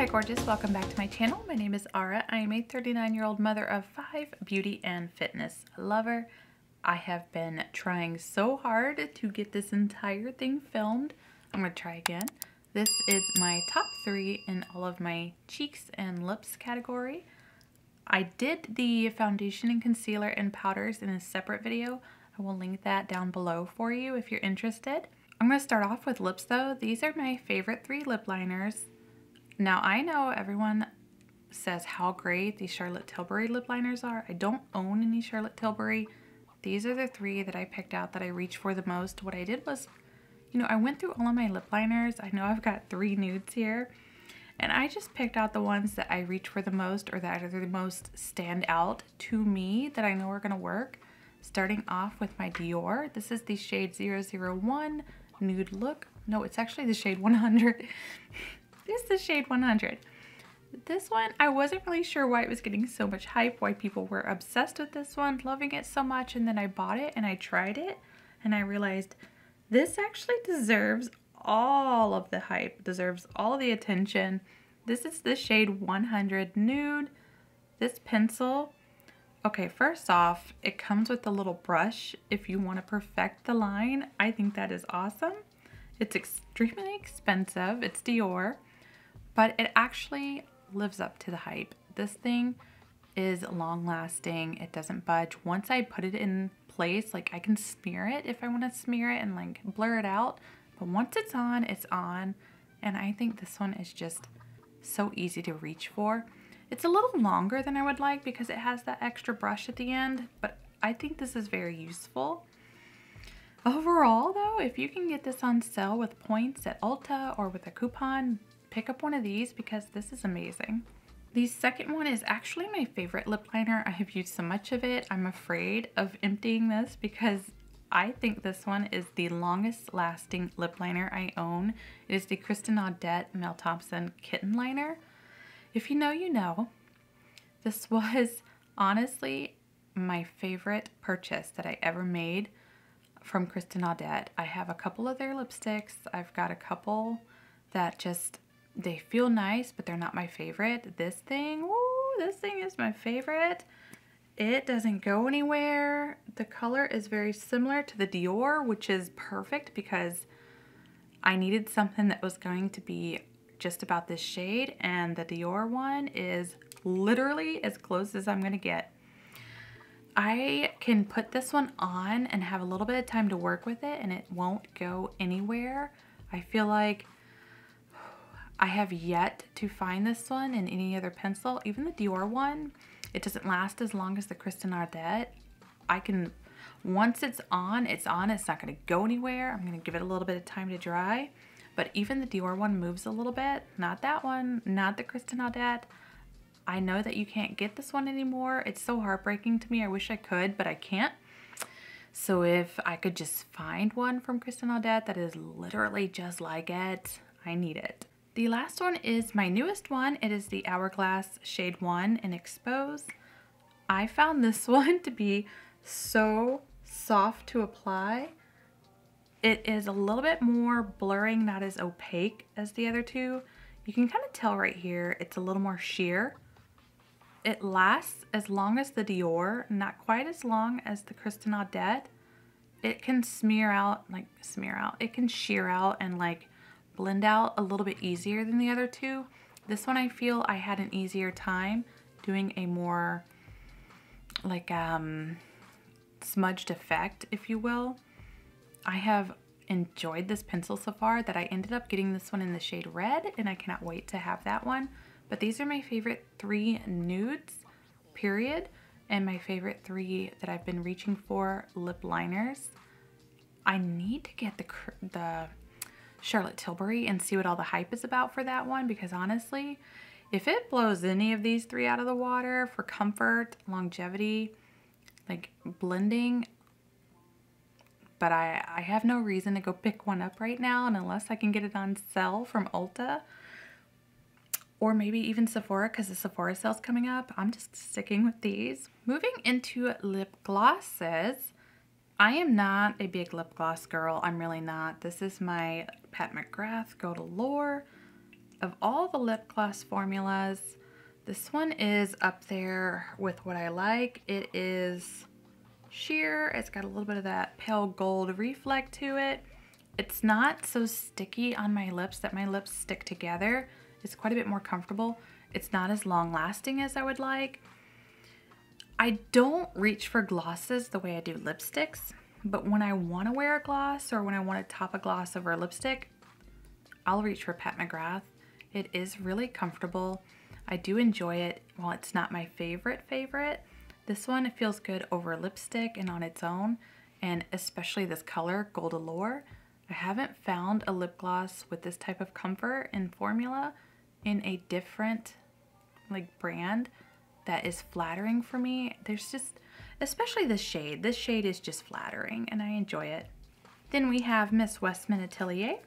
Hi gorgeous, welcome back to my channel. My name is Aura. I am a 39 year old mother of five, beauty and fitness lover. I have been trying so hard to get this entire thing filmed. I'm gonna try again. This is my top three in all of my cheeks and lips category. I did the foundation and concealer and powders in a separate video. I will link that down below for you if you're interested. I'm to start off with lips though. These are my favorite three lip liners. Now I know everyone says how great these Charlotte Tilbury lip liners are. I don't own any Charlotte Tilbury. These are the three that I picked out that I reach for the most. What I did was, you know, I went through all of my lip liners. I know I've got three nudes here. And I just picked out the ones that I reach for the most or that are the most stand out to me that I know are going to work. Starting off with my Dior. This is the shade 001 Nude Look. No, it's actually the shade 100. is the shade 100. This one, I wasn't really sure why it was getting so much hype, why people were obsessed with this one, loving it so much, and then I bought it and I tried it, and I realized this actually deserves all of the hype, deserves all the attention. This is the shade 100 Nude. This pencil, okay, first off, it comes with a little brush if you want to perfect the line. I think that is awesome. It's extremely expensive. It's Dior, but it actually lives up to the hype. This thing is long lasting. It doesn't budge. Once I put it in place, like I can smear it if I want to smear it and like blur it out. But once it's on, it's on. And I think this one is just so easy to reach for. It's a little longer than I would like because it has that extra brush at the end, but I think this is very useful. Overall though, if you can get this on sale with points at Ulta or with a coupon, pick up one of these because this is amazing. The second one is actually my favorite lip liner. I have used so much of it. I'm afraid of emptying this because I think this one is the longest lasting lip liner I own. It is the Kristen Audette Mel Thompson Kitten Liner. If you know, you know. This was honestly my favorite purchase that I ever made from Kristen Audette. I have a couple of their lipsticks. I've got a couple that just, they feel nice, but they're not my favorite. This thing, woo, this thing is my favorite. It doesn't go anywhere. The color is very similar to the Dior, which is perfect because I needed something that was going to be just about this shade and the Dior one is literally as close as I'm going to get. I can put this one on and have a little bit of time to work with it and it won't go anywhere. I feel like I have yet to find this one in any other pencil. Even the Dior one, it doesn't last as long as the Kristen Audette. I can, once it's on, it's on. It's not going to go anywhere. I'm going to give it a little bit of time to dry. But even the Dior one moves a little bit. Not that one, not the Kristen Audette. I know that you can't get this one anymore. It's so heartbreaking to me. I wish I could, but I can't. So if I could just find one from Kristen Audette that is literally just like it, I need it. The last one is my newest one. It is the Hourglass Shade 1 in Expose. I found this one to be so soft to apply. It is a little bit more blurring, not as opaque as the other two. You can kind of tell right here, it's a little more sheer. It lasts as long as the Dior, not quite as long as the Kristen Audette. It can smear out, like smear out, it can sheer out and like blend out a little bit easier than the other two. This one I feel I had an easier time doing a more like um, smudged effect, if you will. I have enjoyed this pencil so far that I ended up getting this one in the shade red and I cannot wait to have that one. But these are my favorite three nudes, period, and my favorite three that I've been reaching for lip liners. I need to get the, the Charlotte Tilbury and see what all the hype is about for that one because honestly, if it blows any of these three out of the water for comfort, longevity, like blending, but I, I have no reason to go pick one up right now and unless I can get it on sale from Ulta or maybe even Sephora because the Sephora sale's coming up, I'm just sticking with these. Moving into lip glosses, I am not a big lip gloss girl. I'm really not. This is my Pat McGrath Gold Allure. of all the lip gloss formulas, this one is up there with what I like. It is sheer. It's got a little bit of that pale gold reflect to it. It's not so sticky on my lips that my lips stick together. It's quite a bit more comfortable. It's not as long lasting as I would like. I don't reach for glosses the way I do lipsticks, but when I want to wear a gloss or when I want to top a gloss over a lipstick, I'll reach for Pat McGrath. It is really comfortable. I do enjoy it. While it's not my favorite favorite, this one feels good over lipstick and on its own, and especially this color, Gold Allure. I haven't found a lip gloss with this type of comfort and formula in a different like brand that is flattering for me. There's just, especially this shade. This shade is just flattering and I enjoy it. Then we have Miss Westman Atelier.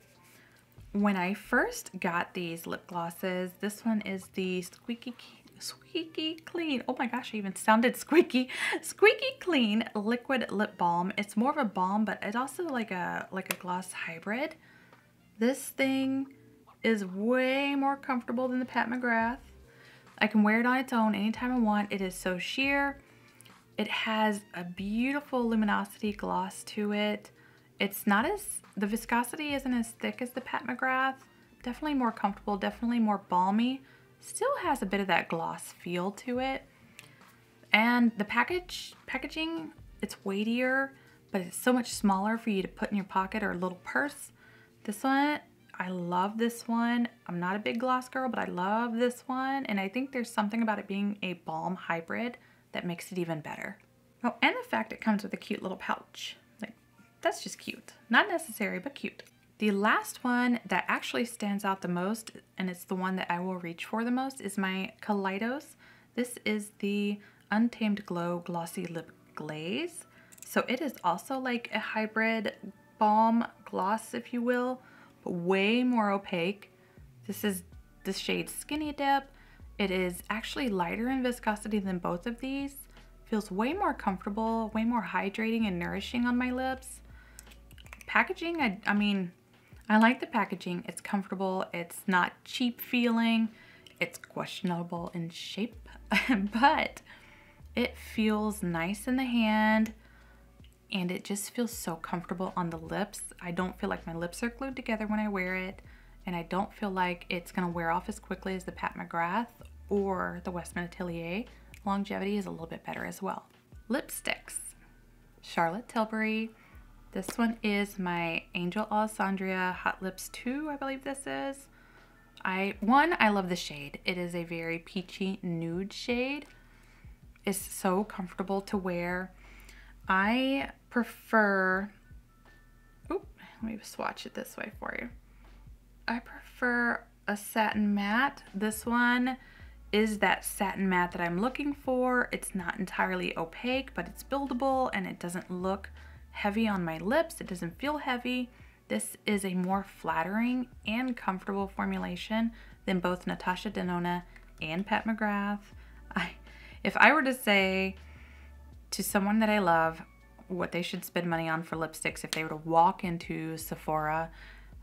When I first got these lip glosses, this one is the Squeaky Squeaky Clean. Oh my gosh, I even sounded squeaky. Squeaky Clean Liquid Lip Balm. It's more of a balm, but it's also like a like a gloss hybrid. This thing is way more comfortable than the Pat McGrath. I can wear it on its own anytime I want. It is so sheer. It has a beautiful luminosity gloss to it. It's not as, the viscosity isn't as thick as the Pat McGrath. Definitely more comfortable, definitely more balmy. Still has a bit of that gloss feel to it. And the package, packaging, it's weightier, but it's so much smaller for you to put in your pocket or a little purse. This one, I love this one. I'm not a big gloss girl, but I love this one. And I think there's something about it being a balm hybrid that makes it even better. Oh, and the fact it comes with a cute little pouch. Like, that's just cute. Not necessary, but cute. The last one that actually stands out the most, and it's the one that I will reach for the most, is my Kaleidos. This is the Untamed Glow Glossy Lip Glaze. So it is also like a hybrid balm gloss, if you will, way more opaque. This is the shade Skinny Dip. It is actually lighter in viscosity than both of these. Feels way more comfortable, way more hydrating and nourishing on my lips. Packaging, I, I mean, I like the packaging. It's comfortable. It's not cheap feeling. It's questionable in shape, but it feels nice in the hand and it just feels so comfortable on the lips. I don't feel like my lips are glued together when I wear it and I don't feel like it's gonna wear off as quickly as the Pat McGrath or the Westman Atelier. Longevity is a little bit better as well. Lipsticks. Charlotte Tilbury. This one is my Angel Alessandra Hot Lips 2, I believe this is. I One, I love the shade. It is a very peachy nude shade. It's so comfortable to wear. I prefer, let me swatch it this way for you. I prefer a satin matte. This one is that satin matte that I'm looking for. It's not entirely opaque, but it's buildable and it doesn't look heavy on my lips. It doesn't feel heavy. This is a more flattering and comfortable formulation than both Natasha Denona and Pat McGrath. I, if I were to say to someone that I love what they should spend money on for lipsticks if they were to walk into Sephora.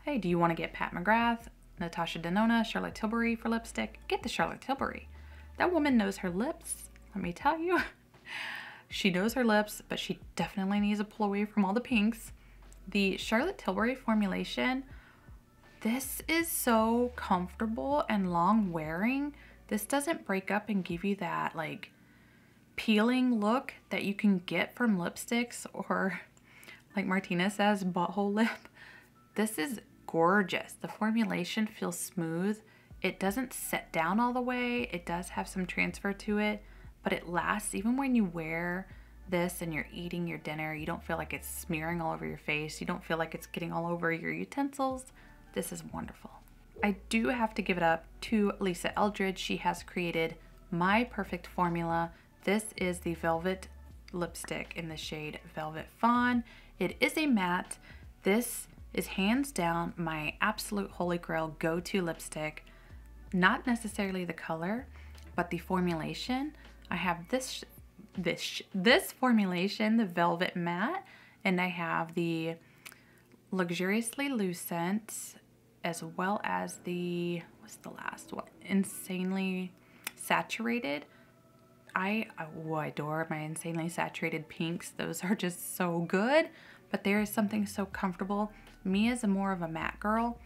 Hey, do you want to get Pat McGrath, Natasha Denona, Charlotte Tilbury for lipstick? Get the Charlotte Tilbury. That woman knows her lips, let me tell you. she knows her lips, but she definitely needs to pull away from all the pinks. The Charlotte Tilbury formulation, this is so comfortable and long wearing. This doesn't break up and give you that like peeling look that you can get from lipsticks or like Martina says, butthole lip. This is gorgeous. The formulation feels smooth. It doesn't set down all the way. It does have some transfer to it, but it lasts even when you wear this and you're eating your dinner. You don't feel like it's smearing all over your face. You don't feel like it's getting all over your utensils. This is wonderful. I do have to give it up to Lisa Eldridge. She has created my perfect formula this is the Velvet lipstick in the shade Velvet Fawn. It is a matte. This is hands down my absolute holy grail go-to lipstick. Not necessarily the color, but the formulation. I have this this this formulation, the Velvet Matte, and I have the Luxuriously Lucent as well as the what's the last one? Insanely Saturated. I, oh, I adore my Insanely Saturated pinks. Those are just so good, but there is something so comfortable. Me as a more of a matte girl,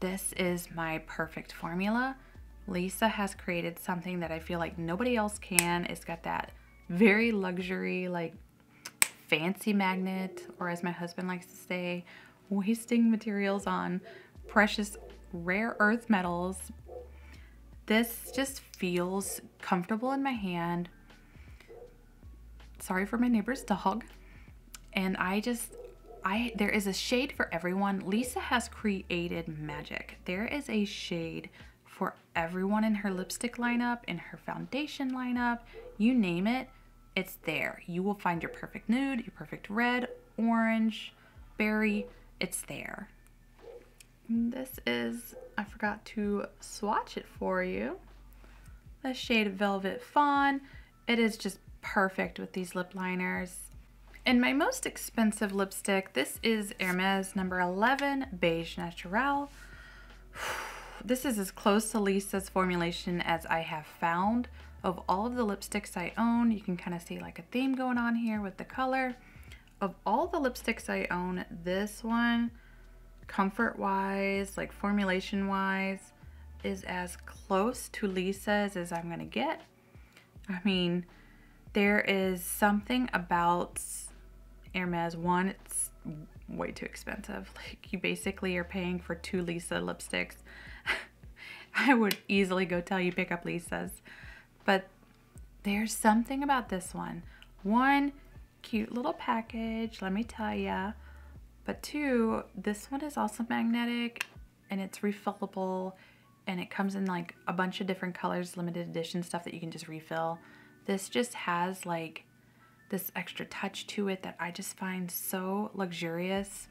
this is my perfect formula. Lisa has created something that I feel like nobody else can. It's got that very luxury, like fancy magnet, or as my husband likes to say, wasting materials on precious rare earth metals. This just feels comfortable in my hand. Sorry for my neighbor's dog. And I just, I there is a shade for everyone. Lisa has created magic. There is a shade for everyone in her lipstick lineup, in her foundation lineup, you name it, it's there. You will find your perfect nude, your perfect red, orange, berry, it's there. This is, I forgot to swatch it for you. The shade Velvet Fawn. It is just perfect with these lip liners. And my most expensive lipstick, this is Hermes number 11 Beige Naturel. This is as close to Lisa's formulation as I have found. Of all of the lipsticks I own, you can kind of see like a theme going on here with the color. Of all the lipsticks I own, this one, comfort-wise, like formulation-wise, is as close to Lisa's as I'm gonna get. I mean, there is something about Hermes. One, it's way too expensive. Like you basically are paying for two Lisa lipsticks. I would easily go tell you pick up Lisa's. But there's something about this one. One, cute little package, let me tell ya. But two, this one is also magnetic and it's refillable and it comes in like a bunch of different colors, limited edition stuff that you can just refill. This just has like this extra touch to it that I just find so luxurious.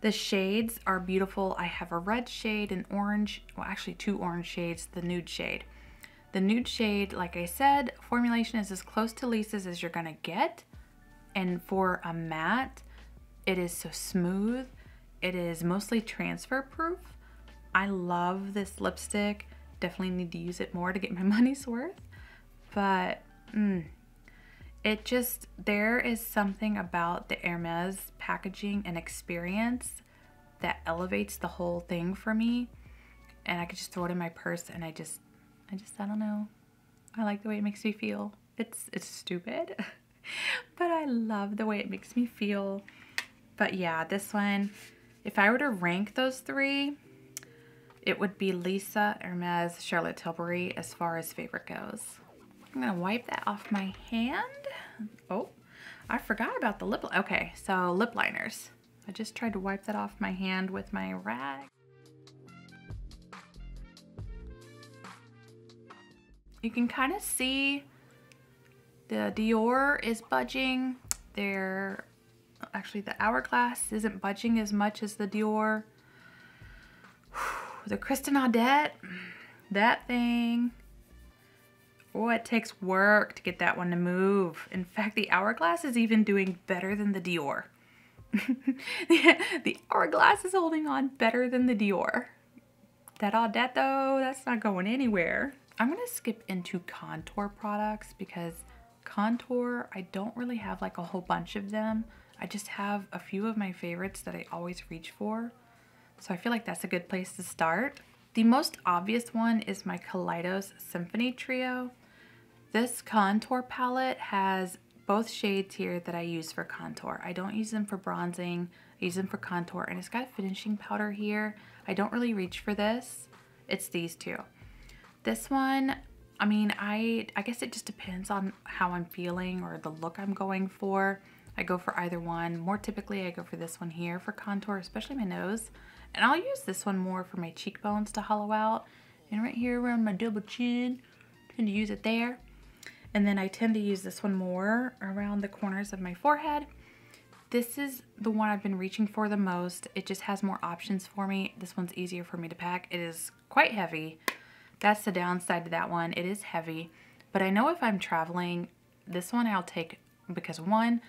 The shades are beautiful. I have a red shade, an orange, well actually two orange shades, the nude shade. The nude shade, like I said, formulation is as close to Lisa's as you're gonna get. And for a matte, it is so smooth. It is mostly transfer proof. I love this lipstick. Definitely need to use it more to get my money's worth. But mm, it just, there is something about the Hermes packaging and experience that elevates the whole thing for me. And I could just throw it in my purse and I just, I just, I don't know. I like the way it makes me feel. It's, it's stupid, but I love the way it makes me feel. But yeah, this one, if I were to rank those three, it would be Lisa, Hermes, Charlotte Tilbury as far as favorite goes. I'm gonna wipe that off my hand. Oh, I forgot about the lip, okay, so lip liners. I just tried to wipe that off my hand with my rag. You can kind of see the Dior is budging. There, actually the Hourglass isn't budging as much as the Dior. The Kristen Audette, that thing, Oh, it takes work to get that one to move. In fact, the Hourglass is even doing better than the Dior. the Hourglass is holding on better than the Dior. That Audette though, that's not going anywhere. I'm gonna skip into contour products because contour, I don't really have like a whole bunch of them. I just have a few of my favorites that I always reach for. So I feel like that's a good place to start. The most obvious one is my Kaleidos Symphony Trio. This contour palette has both shades here that I use for contour. I don't use them for bronzing, I use them for contour, and it's got a finishing powder here. I don't really reach for this. It's these two. This one, I mean, I, I guess it just depends on how I'm feeling or the look I'm going for. I go for either one. More typically, I go for this one here for contour, especially my nose. And I'll use this one more for my cheekbones to hollow out. And right here around my double chin, tend to use it there. And then I tend to use this one more around the corners of my forehead. This is the one I've been reaching for the most. It just has more options for me. This one's easier for me to pack. It is quite heavy. That's the downside to that one. It is heavy. But I know if I'm traveling, this one I'll take because one,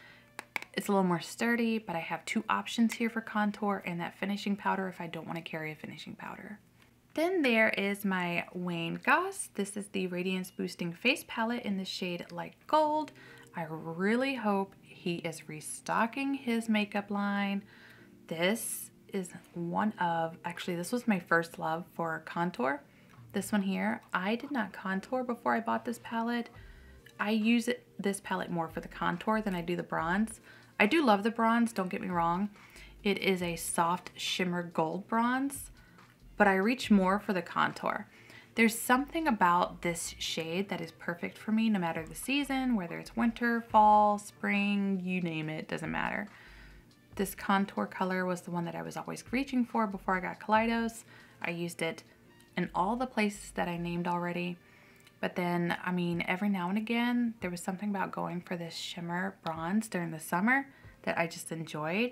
it's a little more sturdy, but I have two options here for contour and that finishing powder if I don't want to carry a finishing powder. Then there is my Wayne Goss. This is the Radiance Boosting Face Palette in the shade Light Gold. I really hope he is restocking his makeup line. This is one of, actually this was my first love for contour. This one here, I did not contour before I bought this palette. I use it, this palette more for the contour than I do the bronze. I do love the bronze, don't get me wrong. It is a soft shimmer gold bronze, but I reach more for the contour. There's something about this shade that is perfect for me no matter the season, whether it's winter, fall, spring, you name it, doesn't matter. This contour color was the one that I was always reaching for before I got Kaleidos. I used it in all the places that I named already. But then, I mean, every now and again, there was something about going for this shimmer bronze during the summer that I just enjoyed.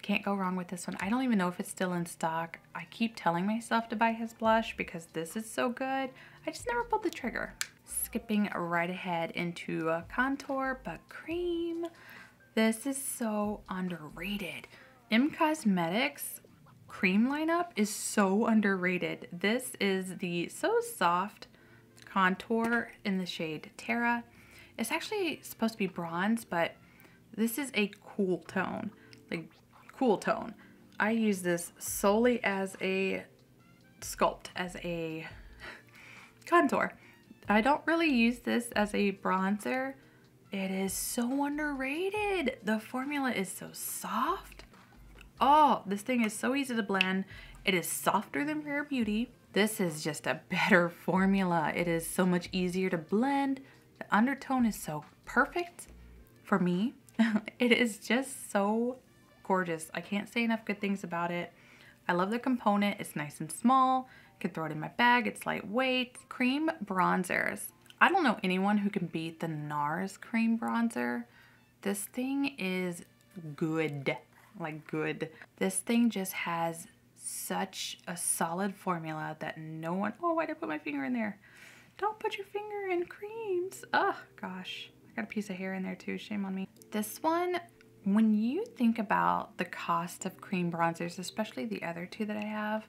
Can't go wrong with this one. I don't even know if it's still in stock. I keep telling myself to buy his blush because this is so good. I just never pulled the trigger. Skipping right ahead into a contour, but cream. This is so underrated. EM Cosmetics cream lineup is so underrated. This is the So Soft contour in the shade Terra. It's actually supposed to be bronze, but this is a cool tone, like cool tone. I use this solely as a sculpt, as a contour. I don't really use this as a bronzer. It is so underrated. The formula is so soft. Oh, this thing is so easy to blend. It is softer than Rare Beauty. This is just a better formula. It is so much easier to blend. The undertone is so perfect for me. it is just so gorgeous. I can't say enough good things about it. I love the component. It's nice and small. I can throw it in my bag. It's lightweight. Cream bronzers. I don't know anyone who can beat the NARS cream bronzer. This thing is good. Like good. This thing just has such a solid formula that no one... Oh, why did I put my finger in there? Don't put your finger in creams. Oh, gosh. I got a piece of hair in there too. Shame on me. This one when you think about the cost of cream bronzers, especially the other two that I have,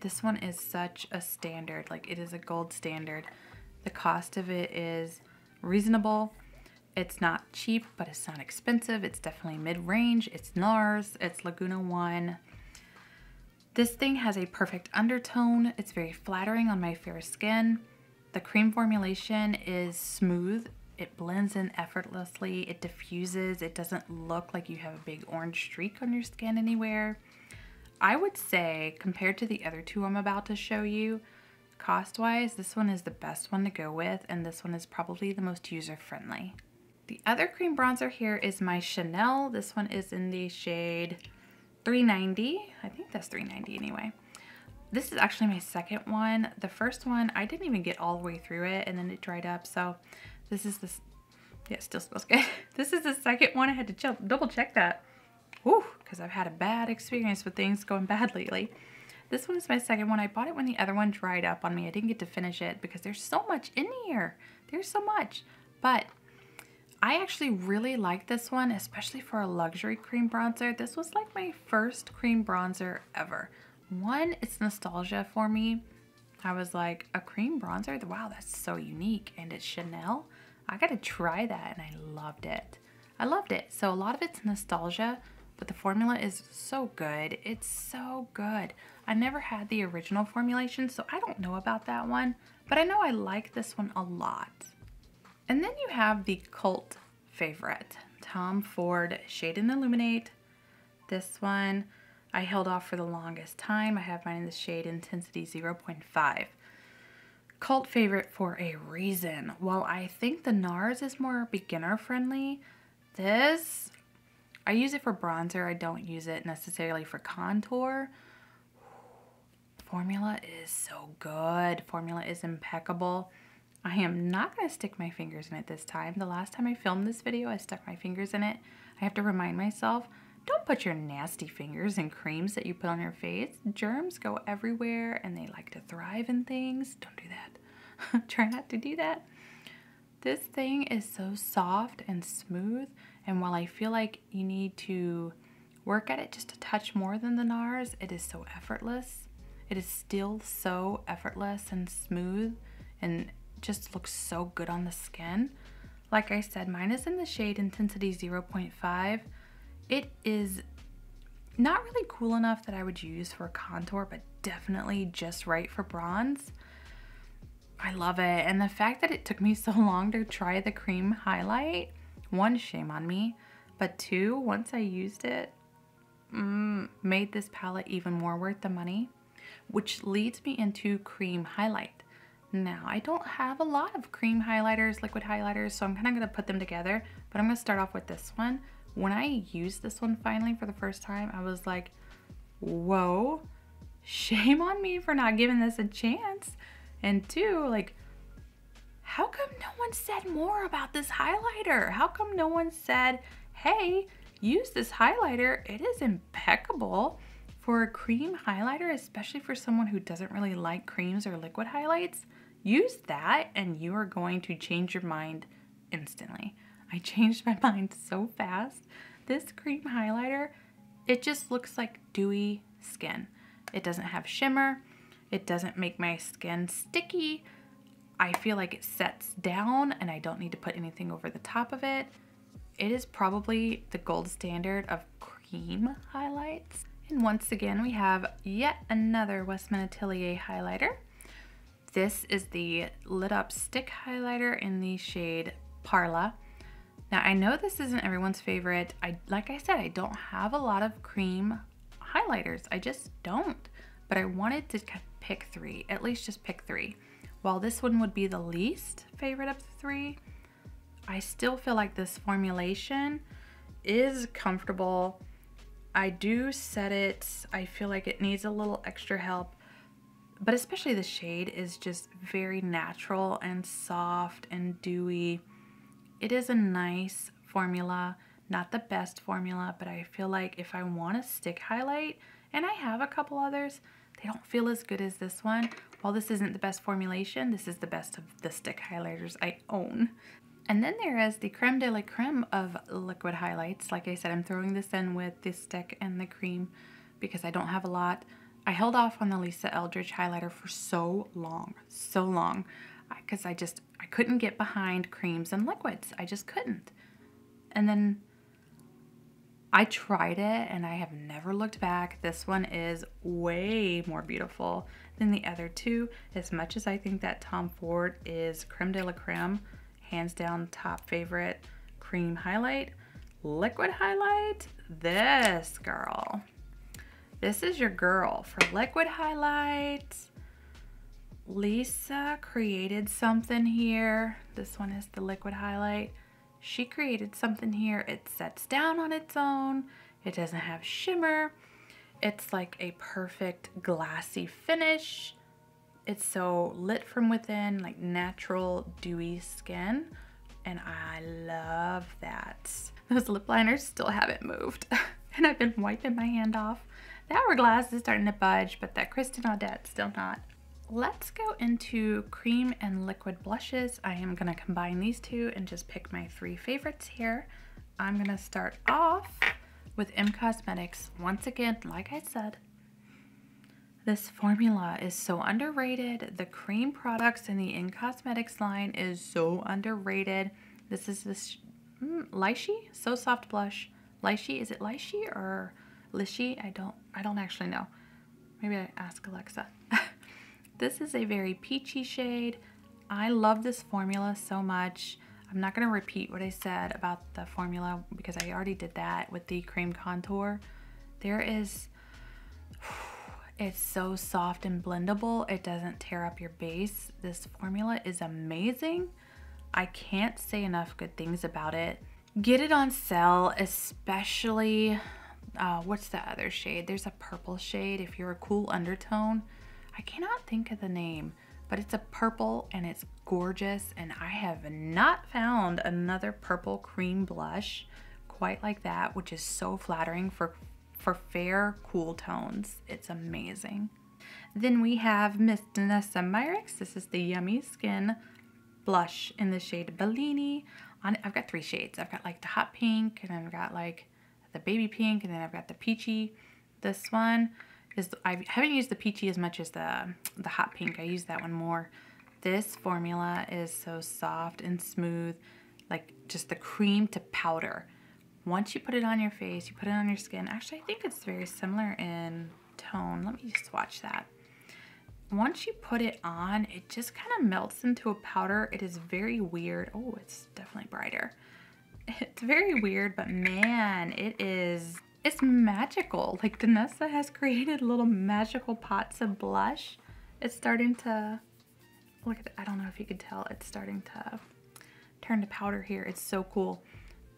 this one is such a standard. Like it is a gold standard. The cost of it is reasonable. It's not cheap, but it's not expensive. It's definitely mid-range. It's NARS. It's Laguna One. This thing has a perfect undertone. It's very flattering on my fair skin. The cream formulation is smooth it blends in effortlessly, it diffuses, it doesn't look like you have a big orange streak on your skin anywhere. I would say, compared to the other two I'm about to show you, cost-wise, this one is the best one to go with, and this one is probably the most user-friendly. The other cream bronzer here is my Chanel. This one is in the shade 390. I think that's 390 anyway. This is actually my second one. The first one, I didn't even get all the way through it, and then it dried up, so this is this, yeah, still smells good. this is the second one. I had to double check that. Whew, because I've had a bad experience with things going bad lately. This one is my second one. I bought it when the other one dried up on me. I didn't get to finish it because there's so much in here. There's so much. But I actually really like this one, especially for a luxury cream bronzer. This was like my first cream bronzer ever. One, it's nostalgia for me. I was like, a cream bronzer? Wow, that's so unique. And it's Chanel. I got to try that and I loved it. I loved it. So a lot of it's nostalgia, but the formula is so good. It's so good. I never had the original formulation, so I don't know about that one, but I know I like this one a lot. And then you have the cult favorite, Tom Ford Shade and Illuminate. This one I held off for the longest time. I have mine in the shade Intensity 0.5 cult favorite for a reason. While I think the NARS is more beginner friendly, this, I use it for bronzer. I don't use it necessarily for contour. Formula is so good. Formula is impeccable. I am not going to stick my fingers in it this time. The last time I filmed this video, I stuck my fingers in it. I have to remind myself, don't put your nasty fingers in creams that you put on your face. Germs go everywhere and they like to thrive in things. Don't do that. Try not to do that. This thing is so soft and smooth, and while I feel like you need to work at it just a touch more than the NARS, it is so effortless. it is still so effortless and smooth and just looks so good on the skin. Like I said, mine is in the shade Intensity 0.5. It is not really cool enough that I would use for contour, but definitely just right for bronze. I love it. And the fact that it took me so long to try the cream highlight, one, shame on me, but two, once I used it, mm, made this palette even more worth the money, which leads me into cream highlight. Now, I don't have a lot of cream highlighters, liquid highlighters, so I'm kind of going to put them together, but I'm going to start off with this one. When I used this one finally for the first time, I was like, whoa, shame on me for not giving this a chance. And two, like, how come no one said more about this highlighter? How come no one said, hey, use this highlighter? It is impeccable for a cream highlighter, especially for someone who doesn't really like creams or liquid highlights. Use that and you are going to change your mind instantly. I changed my mind so fast. This cream highlighter, it just looks like dewy skin. It doesn't have shimmer. It doesn't make my skin sticky. I feel like it sets down and I don't need to put anything over the top of it. It is probably the gold standard of cream highlights. And once again, we have yet another Westman Atelier highlighter. This is the lit up stick highlighter in the shade Parla. Now I know this isn't everyone's favorite. I Like I said, I don't have a lot of cream highlighters. I just don't. But I wanted to pick three, at least just pick three. While this one would be the least favorite of the three, I still feel like this formulation is comfortable. I do set it, I feel like it needs a little extra help, but especially the shade is just very natural and soft and dewy. It is a nice formula, not the best formula, but I feel like if I want a stick highlight, and I have a couple others, they don't feel as good as this one. While this isn't the best formulation, this is the best of the stick highlighters I own. And then there is the creme de la creme of liquid highlights. Like I said, I'm throwing this in with the stick and the cream because I don't have a lot. I held off on the Lisa Eldridge highlighter for so long, so long, because I just, I couldn't get behind creams and liquids. I just couldn't. And then I tried it and I have never looked back. This one is way more beautiful than the other two. As much as I think that Tom Ford is creme de la creme, hands down top favorite cream highlight, liquid highlight, this girl. This is your girl for liquid highlights. Lisa created something here. This one is the liquid highlight. She created something here. It sets down on its own. It doesn't have shimmer. It's like a perfect glassy finish. It's so lit from within, like natural dewy skin. And I love that. Those lip liners still haven't moved. and I've been wiping my hand off. The hourglass is starting to budge, but that Kristen Audette still not. Let's go into cream and liquid blushes. I am gonna combine these two and just pick my three favorites here. I'm gonna start off with EM Cosmetics. Once again, like I said, this formula is so underrated. The cream products in the EM Cosmetics line is so underrated. This is this mm, Lychee So Soft Blush. Lychee, is it Lychee or Lychee? I don't, I don't actually know. Maybe I ask Alexa. This is a very peachy shade. I love this formula so much. I'm not going to repeat what I said about the formula because I already did that with the cream contour. There is, it's so soft and blendable. It doesn't tear up your base. This formula is amazing. I can't say enough good things about it. Get it on sale, especially, uh, what's the other shade? There's a purple shade if you're a cool undertone. I cannot think of the name, but it's a purple and it's gorgeous. And I have not found another purple cream blush quite like that, which is so flattering for, for fair, cool tones. It's amazing. Then we have Miss Danessa Myricks. This is the Yummy Skin blush in the shade Bellini. On, I've got three shades. I've got like the hot pink and I've got like the baby pink and then I've got the peachy. This one is I haven't used the peachy as much as the, the hot pink. I use that one more. This formula is so soft and smooth, like just the cream to powder. Once you put it on your face, you put it on your skin. Actually, I think it's very similar in tone. Let me swatch that. Once you put it on, it just kind of melts into a powder. It is very weird. Oh, it's definitely brighter. It's very weird, but man, it is it's magical. Like Danessa has created little magical pots of blush. It's starting to, look at, I don't know if you could tell, it's starting to turn to powder here. It's so cool.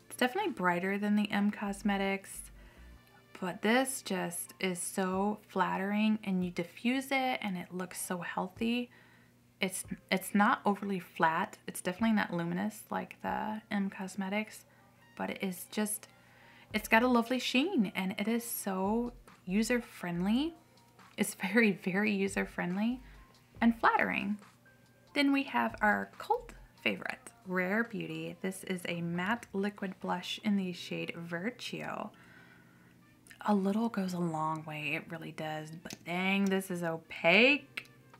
It's definitely brighter than the EM Cosmetics, but this just is so flattering and you diffuse it and it looks so healthy. It's, it's not overly flat. It's definitely not luminous like the EM Cosmetics, but it is just, it's got a lovely sheen and it is so user friendly. It's very, very user friendly and flattering. Then we have our cult favorite, Rare Beauty. This is a matte liquid blush in the shade Virtue. A little goes a long way, it really does. But dang, this is opaque.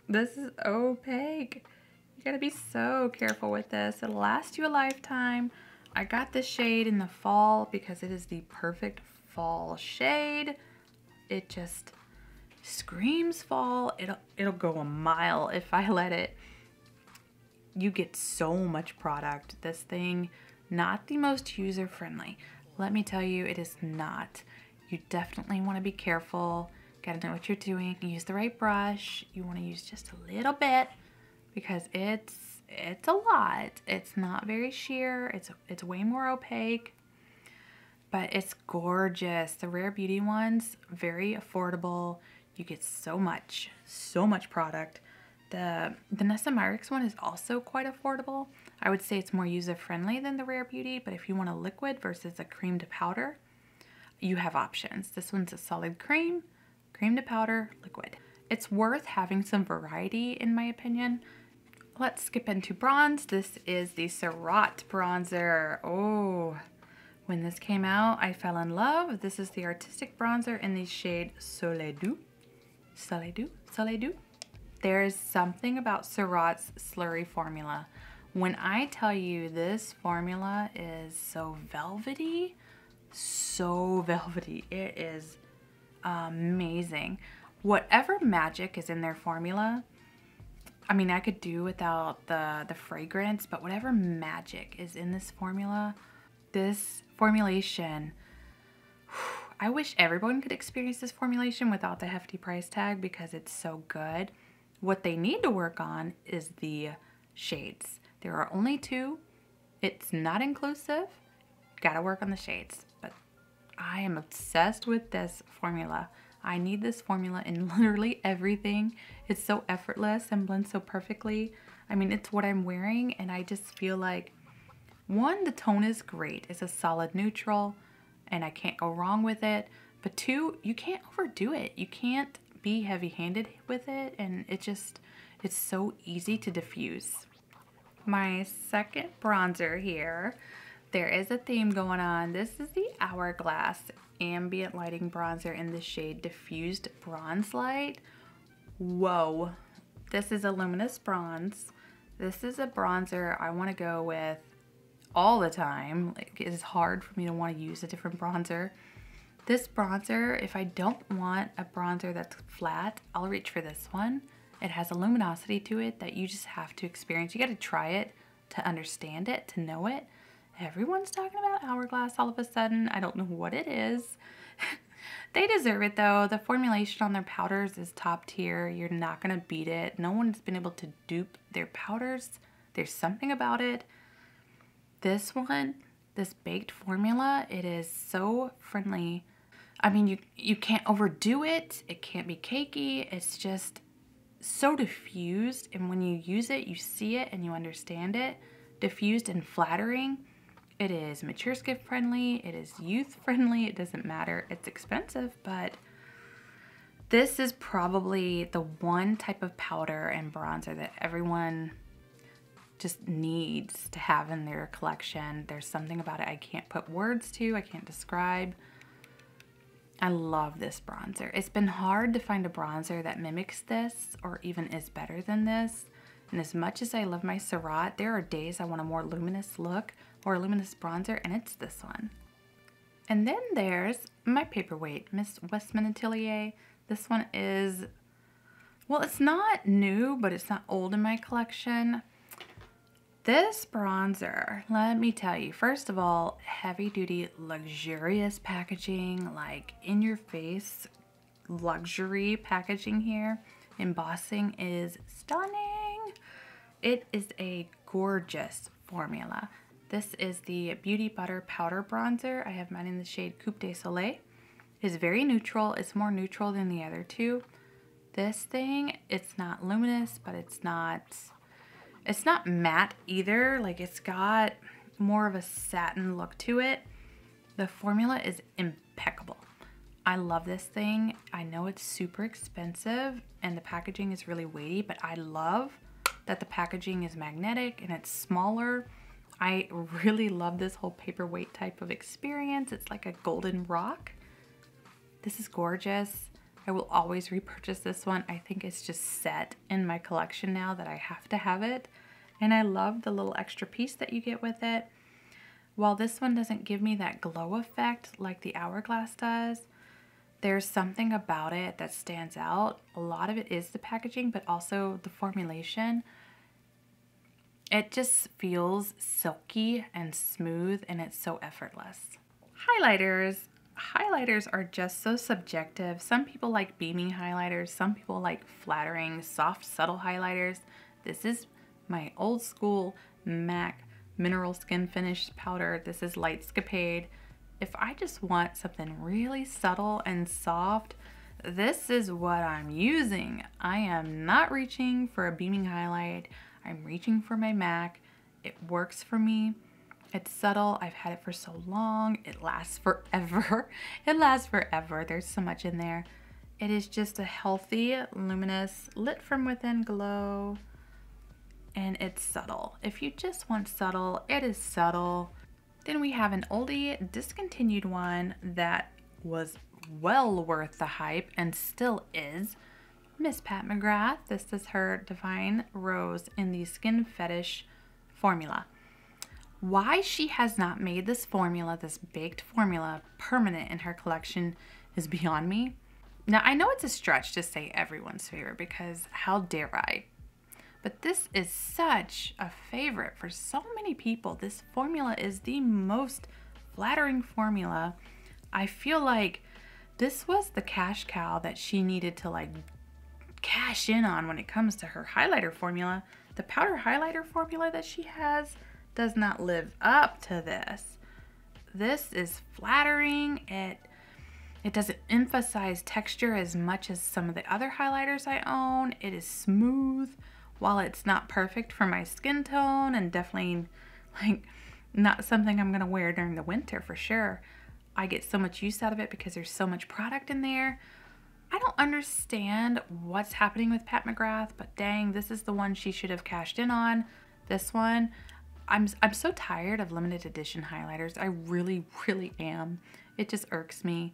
This is opaque. You gotta be so careful with this. It'll last you a lifetime. I got this shade in the fall because it is the perfect fall shade. It just screams fall. It'll, it'll go a mile if I let it. You get so much product. This thing, not the most user friendly. Let me tell you, it is not. You definitely want to be careful. Gotta know what you're doing. Use the right brush. You want to use just a little bit because it's it's a lot. It's not very sheer. It's it's way more opaque, but it's gorgeous. The Rare Beauty ones, very affordable. You get so much, so much product. The Danessa Myricks one is also quite affordable. I would say it's more user-friendly than the Rare Beauty, but if you want a liquid versus a cream to powder, you have options. This one's a solid cream, cream to powder, liquid. It's worth having some variety in my opinion let's skip into bronze. This is the Surratt bronzer. Oh, when this came out, I fell in love. This is the artistic bronzer in the shade Soleil Doux. Soleil Doux? Soleil Doux? There is something about Surratt's slurry formula. When I tell you this formula is so velvety, so velvety, it is amazing. Whatever magic is in their formula, I mean, I could do without the, the fragrance, but whatever magic is in this formula, this formulation, I wish everyone could experience this formulation without the hefty price tag because it's so good. What they need to work on is the shades. There are only two. It's not inclusive. Gotta work on the shades. I am obsessed with this formula. I need this formula in literally everything. It's so effortless and blends so perfectly. I mean, it's what I'm wearing and I just feel like, one, the tone is great. It's a solid neutral and I can't go wrong with it. But two, you can't overdo it. You can't be heavy-handed with it and it just, it's so easy to diffuse. My second bronzer here, there is a theme going on. This is the Hourglass ambient lighting bronzer in the shade Diffused Bronze Light. Whoa, this is a luminous bronze. This is a bronzer I want to go with all the time. Like, it is hard for me to want to use a different bronzer. This bronzer, if I don't want a bronzer that's flat, I'll reach for this one. It has a luminosity to it that you just have to experience. You got to try it to understand it, to know it. Everyone's talking about Hourglass all of a sudden. I don't know what it is. they deserve it though. The formulation on their powders is top tier. You're not going to beat it. No one's been able to dupe their powders. There's something about it. This one, this baked formula, it is so friendly. I mean, you, you can't overdo it. It can't be cakey. It's just so diffused. And when you use it, you see it and you understand it. Diffused and flattering. It is mature skin friendly, it is youth friendly, it doesn't matter. It's expensive, but this is probably the one type of powder and bronzer that everyone just needs to have in their collection. There's something about it I can't put words to, I can't describe. I love this bronzer. It's been hard to find a bronzer that mimics this or even is better than this. And as much as I love my Surratt, there are days I want a more luminous look or luminous bronzer, and it's this one. And then there's my paperweight, Miss Westman Atelier. This one is, well, it's not new, but it's not old in my collection. This bronzer, let me tell you, first of all, heavy duty, luxurious packaging, like in your face luxury packaging here. Embossing is stunning. It is a gorgeous formula. This is the Beauty Butter Powder Bronzer. I have mine in the shade Coup de Soleil. It's very neutral. It's more neutral than the other two. This thing, it's not luminous, but it's not, it's not matte either. Like it's got more of a satin look to it. The formula is impeccable. I love this thing. I know it's super expensive and the packaging is really weighty, but I love that the packaging is magnetic and it's smaller I really love this whole paperweight type of experience. It's like a golden rock. This is gorgeous. I will always repurchase this one. I think it's just set in my collection now that I have to have it. And I love the little extra piece that you get with it. While this one doesn't give me that glow effect like the Hourglass does, there's something about it that stands out. A lot of it is the packaging, but also the formulation. It just feels silky and smooth and it's so effortless. Highlighters. Highlighters are just so subjective. Some people like beaming highlighters. Some people like flattering, soft, subtle highlighters. This is my old school MAC Mineral Skin Finish powder. This is Lightscapade. If I just want something really subtle and soft, this is what I'm using. I am not reaching for a beaming highlight. I'm reaching for my MAC. It works for me. It's subtle. I've had it for so long. It lasts forever. it lasts forever. There's so much in there. It is just a healthy, luminous, lit from within glow. And it's subtle. If you just want subtle, it is subtle. Then we have an oldie discontinued one that was well worth the hype and still is. Miss Pat McGrath. This is her Divine Rose in the Skin Fetish formula. Why she has not made this formula, this baked formula, permanent in her collection is beyond me. Now, I know it's a stretch to say everyone's favorite because how dare I? But this is such a favorite for so many people. This formula is the most flattering formula. I feel like this was the cash cow that she needed to like cash in on when it comes to her highlighter formula. The powder highlighter formula that she has does not live up to this. This is flattering. It it doesn't emphasize texture as much as some of the other highlighters I own. It is smooth. While it's not perfect for my skin tone and definitely like not something I'm to wear during the winter for sure. I get so much use out of it because there's so much product in there. I don't understand what's happening with Pat McGrath, but dang, this is the one she should have cashed in on. This one, I'm, I'm so tired of limited edition highlighters. I really, really am. It just irks me.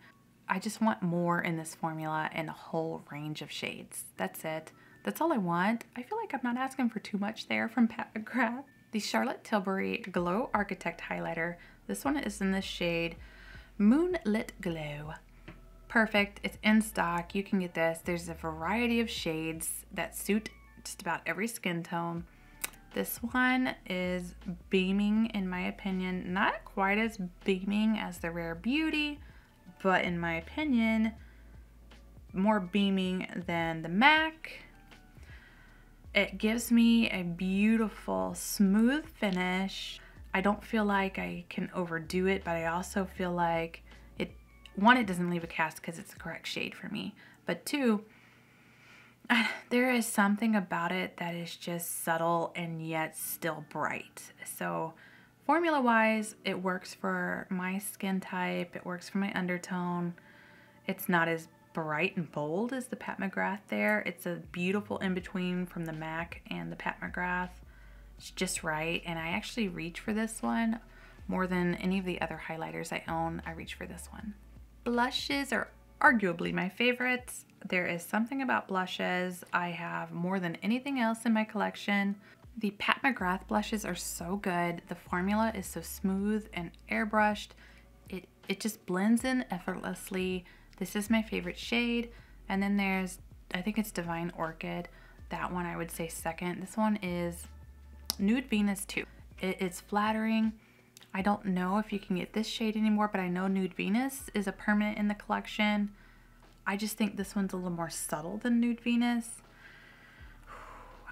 I just want more in this formula and a whole range of shades. That's it. That's all I want. I feel like I'm not asking for too much there from Pat McGrath. The Charlotte Tilbury Glow Architect Highlighter. This one is in the shade Moonlit Glow perfect. It's in stock. You can get this. There's a variety of shades that suit just about every skin tone. This one is beaming in my opinion. Not quite as beaming as the Rare Beauty, but in my opinion, more beaming than the MAC. It gives me a beautiful smooth finish. I don't feel like I can overdo it, but I also feel like one, it doesn't leave a cast because it's the correct shade for me. But two, there is something about it that is just subtle and yet still bright. So formula wise, it works for my skin type. It works for my undertone. It's not as bright and bold as the Pat McGrath there. It's a beautiful in-between from the MAC and the Pat McGrath. It's just right. And I actually reach for this one more than any of the other highlighters I own. I reach for this one. Blushes are arguably my favorites. There is something about blushes I have more than anything else in my collection. The Pat McGrath blushes are so good. The formula is so smooth and airbrushed. It, it just blends in effortlessly. This is my favorite shade. And then there's, I think it's Divine Orchid. That one I would say second. This one is Nude Venus 2. It, it's flattering. I don't know if you can get this shade anymore, but I know Nude Venus is a permanent in the collection. I just think this one's a little more subtle than Nude Venus.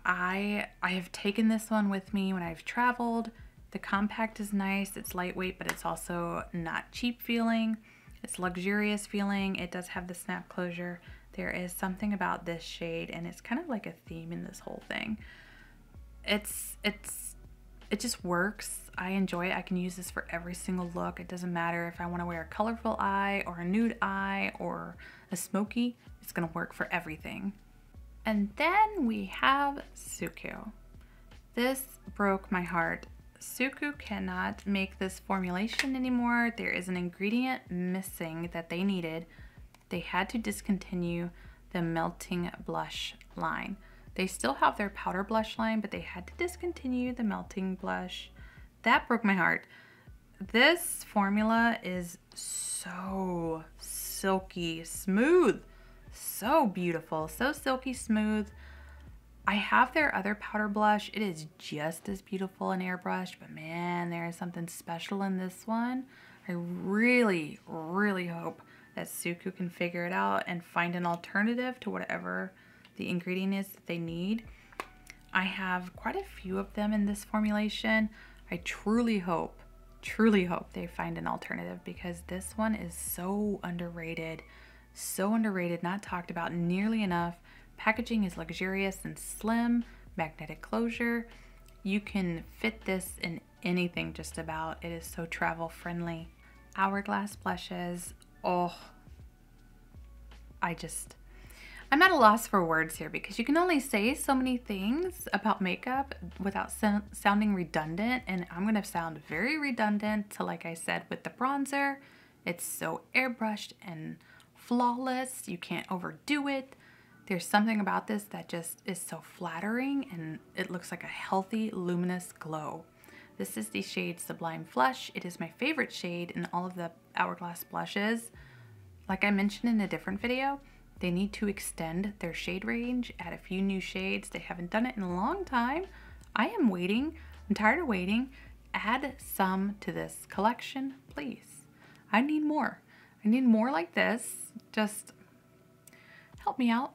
I I have taken this one with me when I've traveled. The compact is nice. It's lightweight, but it's also not cheap feeling. It's luxurious feeling. It does have the snap closure. There is something about this shade and it's kind of like a theme in this whole thing. It's it's it just works. I enjoy it. I can use this for every single look. It doesn't matter if I want to wear a colorful eye or a nude eye or a smoky. It's going to work for everything. And then we have SUQQU. This broke my heart. SUQQU cannot make this formulation anymore. There is an ingredient missing that they needed. They had to discontinue the melting blush line. They still have their powder blush line, but they had to discontinue the melting blush. That broke my heart. This formula is so silky smooth. So beautiful, so silky smooth. I have their other powder blush. It is just as beautiful and airbrushed, but man, there is something special in this one. I really, really hope that SUQQU can figure it out and find an alternative to whatever the ingredient is that they need. I have quite a few of them in this formulation. I truly hope, truly hope they find an alternative because this one is so underrated so underrated, not talked about nearly enough. Packaging is luxurious and slim, magnetic closure. You can fit this in anything just about. It is so travel friendly. Hourglass blushes. Oh, I just, I'm at a loss for words here because you can only say so many things about makeup without so sounding redundant. And I'm going to sound very redundant to, like I said, with the bronzer. It's so airbrushed and flawless. You can't overdo it. There's something about this that just is so flattering and it looks like a healthy, luminous glow. This is the shade Sublime Flush. It is my favorite shade in all of the Hourglass blushes. Like I mentioned in a different video, they need to extend their shade range, add a few new shades. They haven't done it in a long time. I am waiting. I'm tired of waiting. Add some to this collection, please. I need more. I need more like this. Just help me out.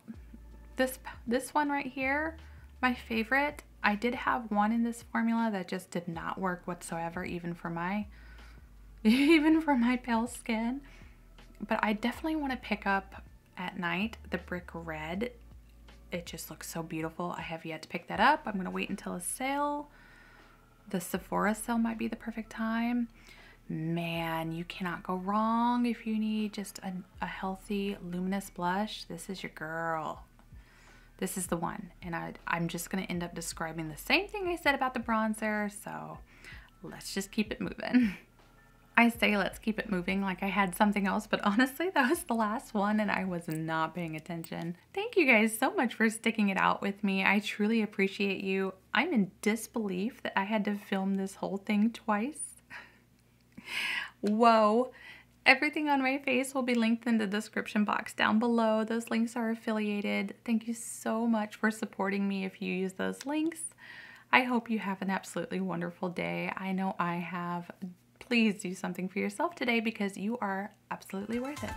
This, this one right here, my favorite. I did have one in this formula that just did not work whatsoever, even for my, even for my pale skin. But I definitely want to pick up at night the Brick Red. It just looks so beautiful. I have yet to pick that up. I'm going to wait until a sale. The Sephora sale might be the perfect time man, you cannot go wrong if you need just a, a, healthy, luminous blush. This is your girl. This is the one. And I, I'm just going to end up describing the same thing I said about the bronzer. So let's just keep it moving. I say let's keep it moving like I had something else, but honestly, that was the last one and I was not paying attention. Thank you guys so much for sticking it out with me. I truly appreciate you. I'm in disbelief that I had to film this whole thing twice. Whoa. Everything on my face will be linked in the description box down below. Those links are affiliated. Thank you so much for supporting me if you use those links. I hope you have an absolutely wonderful day. I know I have please do something for yourself today because you are absolutely worth it.